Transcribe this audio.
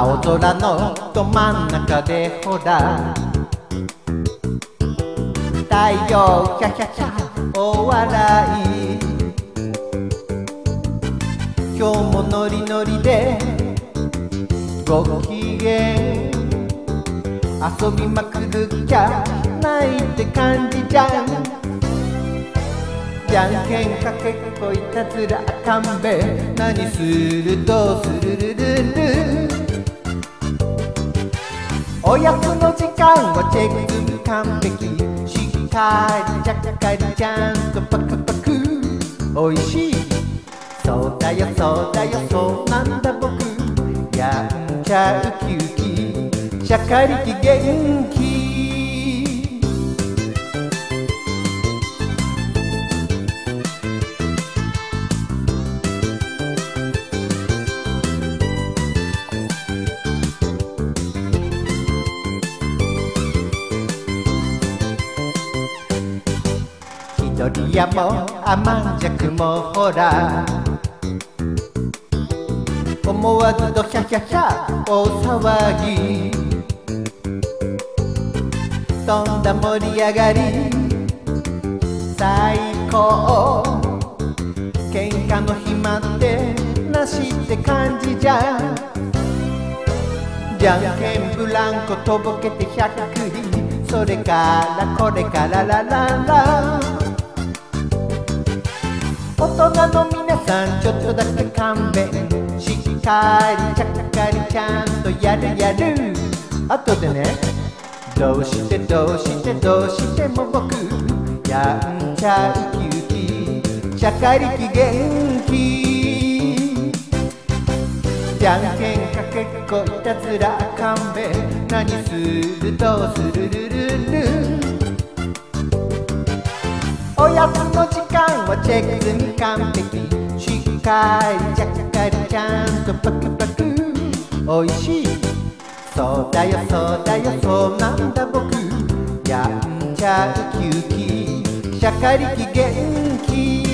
青空のど真ん中でほら。太陽キャキャキャお笑い。今日もノリノリでご機嫌。遊びまくるきゃないって感じじゃん。じゃんけんかけっこいたずらあかんべ何するどうするるるる。おやつの時間はチェック完璧。しっかりちゃっかりちゃんとパクパク。おいしい。そうだよそうだよそうなんだ僕。やんちゃうキウキしゃかりき元気。鳥屋も甘尺もほら。思わずドヒャヒャヒャ大騒ぎ。とんだ盛り上がり最高。喧嘩の暇ってなしって感じじゃじゃんけんブランコとぼけて100それからこれからラララ。大人の皆さんちょっとだけ勘弁。しっかりちゃっかりちゃんとやるやる。あとでねどうしてどうしてどうしても僕やんちゃうキューティーしゃかりき元気。じゃんけんかけっこいたずら勘弁。何するどうするるるる。おやつの時間はチェックに完璧しっかりちゃっかりちゃんとパクパクおいしいそうだよそうだよそうなんだ僕やんちゃうキューキーしゃかりき元気